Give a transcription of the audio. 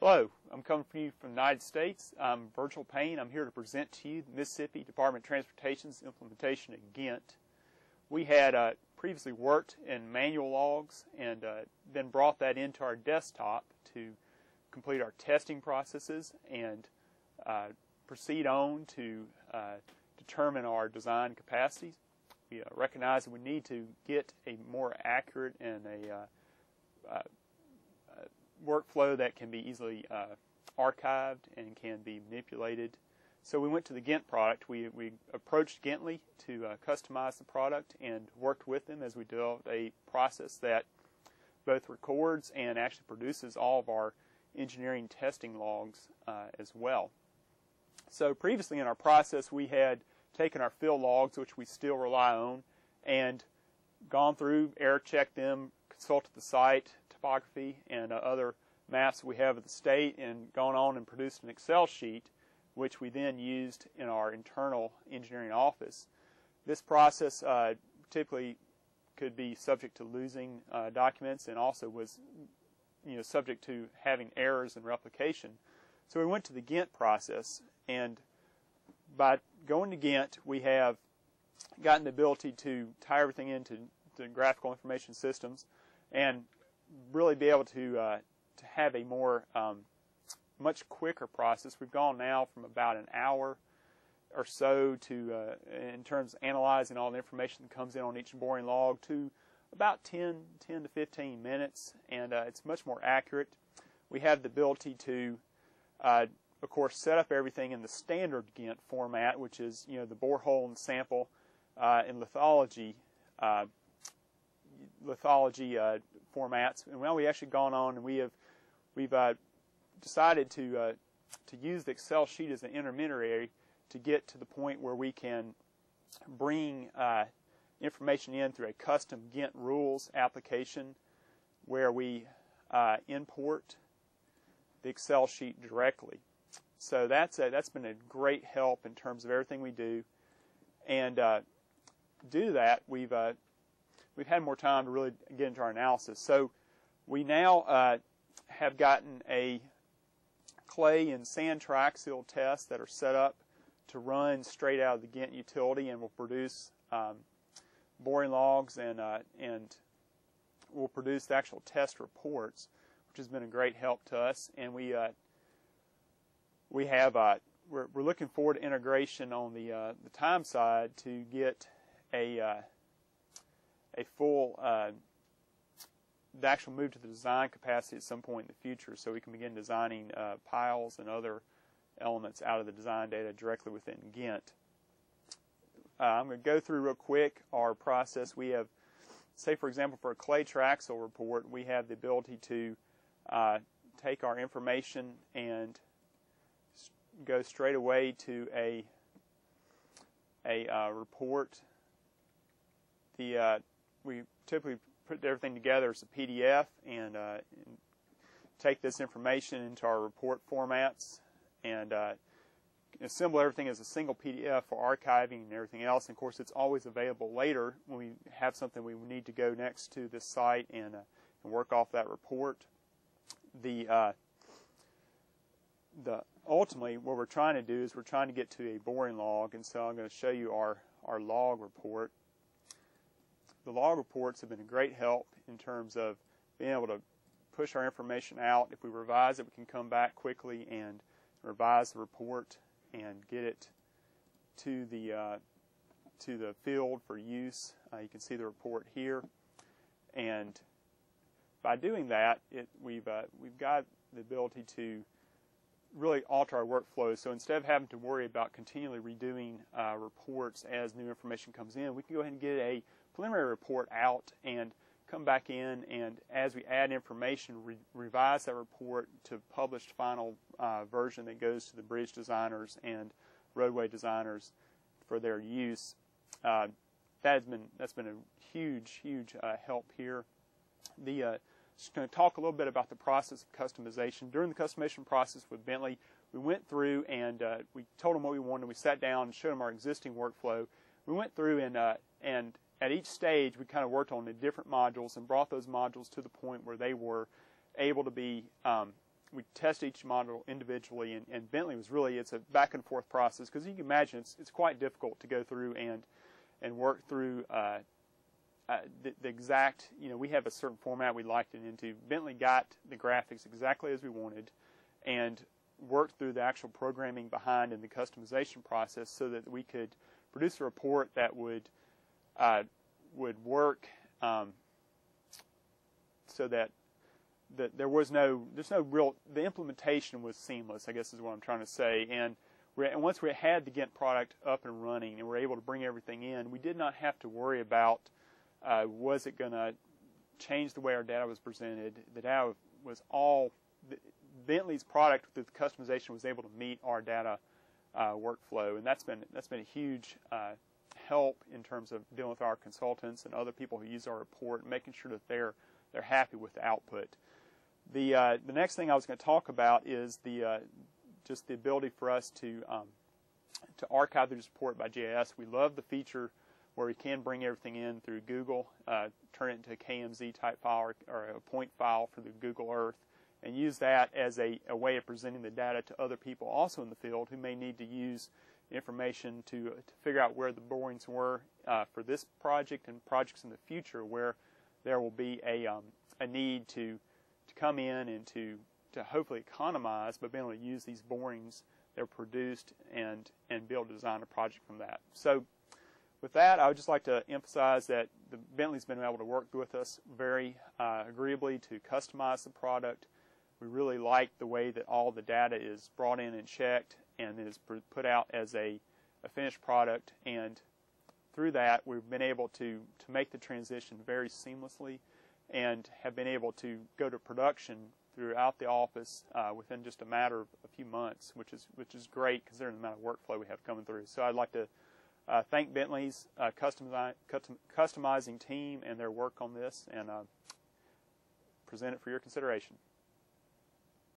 Hello, I'm coming from you from the United States. I'm Virgil Payne. I'm here to present to you the Mississippi Department of Transportation's implementation at gINT. We had uh, previously worked in manual logs and uh, then brought that into our desktop to complete our testing processes and uh, proceed on to uh, determine our design capacities. We uh, recognize that we need to get a more accurate and a uh, workflow that can be easily uh, archived and can be manipulated. So we went to the gINT product. We, we approached Bentley to uh, customize the product and worked with them as we developed a process that both records and actually produces all of our engineering testing logs uh, as well. So previously in our process, we had taken our fill logs, which we still rely on, and gone through, error checked them, consulted the site, topography, and uh, other maps we have of the state, and gone on and produced an Excel sheet, which we then used in our internal engineering office. This process uh, typically could be subject to losing uh, documents and also was you know subject to having errors and replication. So we went to the gINT process and by going to gINT we have gotten the ability to tie everything into graphical information systems and really be able to uh, to have a more um, much quicker process. We've gone now from about an hour or so to uh, in terms of analyzing all the information that comes in on each boring log to about 10, 10 to 15 minutes, and uh, it's much more accurate. We have the ability to, uh, of course, set up everything in the standard gINT format, which is you know the borehole and sample uh, and lithology uh, lithology uh, formats. And well, we actually gone on and we have we've uh, decided to uh, to use the Excel sheet as an intermediary to get to the point where we can bring information in through a custom gINT rules application where we uh, import the Excel sheet directly. So that's a, that's been a great help in terms of everything we do. And uh, do that, we've uh, we've had more time to really get into our analysis. So we now uh, have gotten a clay and sand triaxial tests that are set up to run straight out of the gINT utility and will produce um, boring logs and uh, and will produce the actual test reports, which has been a great help to us. And we uh, we have uh, we're, we're looking forward to integration on the uh, the time side to get a uh, a full uh, the actual move to the design capacity at some point in the future so we can begin designing uh, piles and other elements out of the design data directly within gINT. Uh, I'm going to go through real quick our process. We have, say for example, for a clay triaxial report, we have the ability to uh, take our information and go straight away to a a uh, report. The uh, we typically put everything together as a PDF and, uh, and take this information into our report formats and uh, assemble everything as a single PDF for archiving and everything else. And of course, it's always available later when we have something we need to go next to this site and, uh, and work off that report. The uh, the ultimately what we're trying to do is we're trying to get to a boring log, and so I'm going to show you our our log report the log reports have been a great help in terms of being able to push our information out. If we revise it, we can come back quickly and revise the report and get it to the uh, to the field for use. Uh, you can see the report here, and by doing that, it, we've uh, we've got the ability to really alter our workflow. So instead of having to worry about continually redoing uh, reports as new information comes in, we can go ahead and get a preliminary report out and come back in and as we add information, re- revise that report to published final uh, version that goes to the bridge designers and roadway designers for their use. Uh, that has been that's been a huge huge uh, help here. The uh, just going to talk a little bit about the process of customization. During the customization process with Bentley, we went through and uh, we told them what we wanted. We sat down and showed them our existing workflow. We went through and uh, and at each stage, we kind of worked on the different modules and brought those modules to the point where they were able to be um, we test each module individually, and, and Bentley was really it's a back and forth process because you can imagine it's it's quite difficult to go through and and work through uh, uh, the, the, exact you know we have a certain format we liked it into. Bentley got the graphics exactly as we wanted, and worked through the actual programming behind and the customization process so that we could produce a report that would uh, would work um, so that that there was no there's no real the implementation was seamless I guess is what I'm trying to say. And and once we had the gINT product up and running and we're able to bring everything in we did not have to worry about uh, was it going to change the way our data was presented the data was all Bentley's product with the customization was able to meet our data uh, workflow. And that's been that's been a huge uh, help in terms of dealing with our consultants and other people who use our report making sure that they're they're happy with the output. The uh, the next thing I was going to talk about is the uh, just the ability for us to um, to archive the report by GIS. We love the feature where we can bring everything in through Google, uh, turn it into a KMZ type file or, or, a point file for the Google Earth, and use that as a, a way of presenting the data to other people also in the field who may need to use information to, to figure out where the borings were uh, for this project and projects in the future where there will be a, um, a need to to come in and to, to hopefully economize, but be able to use these borings that are produced and, and to design a project from that. So with that, I would just like to emphasize that the Bentley's been able to work with us very uh, agreeably to customize the product. We really like the way that all the data is brought in and checked and is put out as a, a finished product. And through that, we've been able to, to make the transition very seamlessly and have been able to go to production throughout the office uh, within just a matter of a few months, which is which is great considering the amount of workflow we have coming through. So I'd like to uh, thank Bentley's uh, customi- customizing team and their work on this, and uh, present it for your consideration.